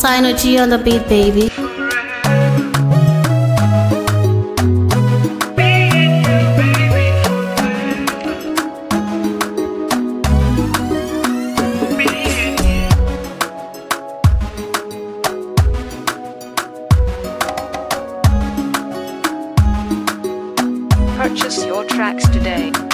Synergy on the beat, baby. Purchase your tracks today.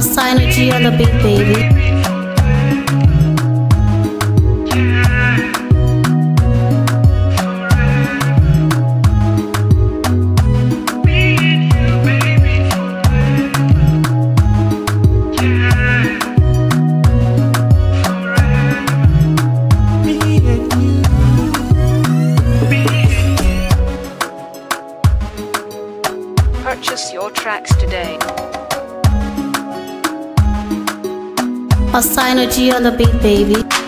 Synergy on the beat, baby. Purchase your tracks today. Synergy on the beat, baby.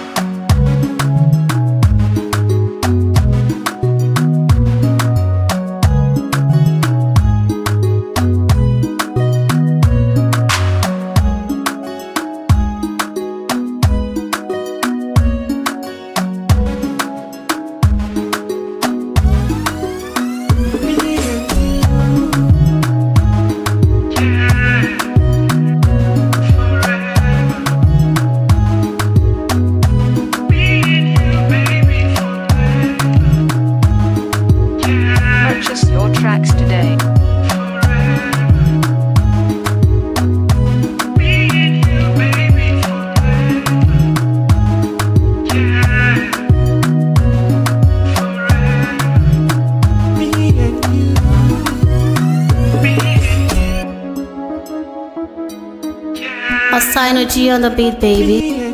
Synergy on the beat, baby.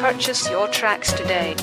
Purchase your tracks today.